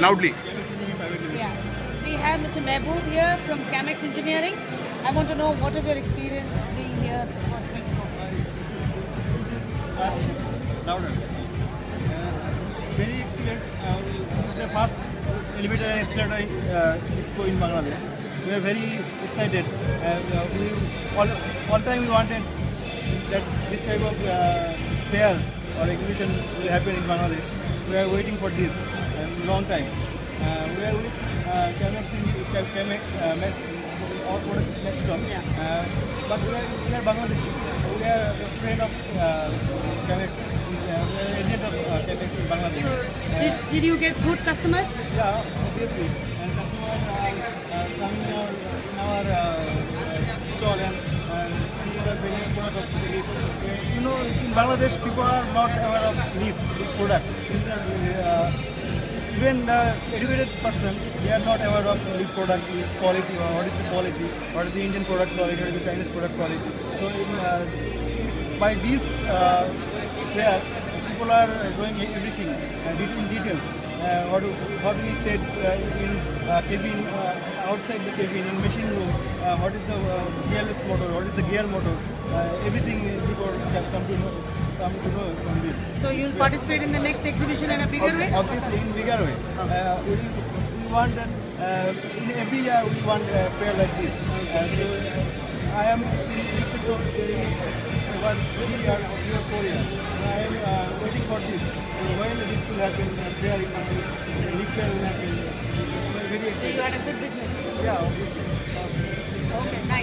Loudly. Yeah. We have Mr. Mehboob here from Camex Engineering. I want to know what is your experience being here for the Expo? much louder. Uh, very excellent. Uh, this is the first elevator and escalator uh, expo in Bangladesh. We are very excited. Uh, we all, all time we wanted that this type of uh, fair or exhibition will happen in Bangladesh. We are waiting for this a long time. Uh, we are with uh, Camex, in, Camex uh, Met- our product is Nextron. Yeah. Uh, but we are, we are Bangladeshi. We are a friend of uh, Camex. Uh, we are agent of uh, in Bangladesh. So, Uh, did, did you get good customers? yeah, obviously. And customers are uh, coming in our, in our uh, uh, stall and, and see the various product of the. Uh, you know, in Bangladesh, people are not aware of lift, product. This is, uh, even the educated person, they are not aware of lift product, quality, or what is the quality, what is the Indian product quality, what is the Chinese product quality. So in, uh, by this uh, fair, people are doing everything uh, in details. Uh, what, what we said uh, in uh, cabin, uh, outside the cabin, in machine room, uh, what is the uh, gearless motor, what is the gear motor, uh, everything people come to know, come to know. So, you'll participate in the next exhibition in a bigger way? Obviously, in bigger way. Uh, we, we want that uh, in every year we want a fair like this. Uh, so I am in Mexico uh, about three or three or four years. I am uh, waiting for this. When this will happen, uh, fair leaf fair will happen. Very So, you had a good business. Yeah, obviously. Okay, nice. Thank you.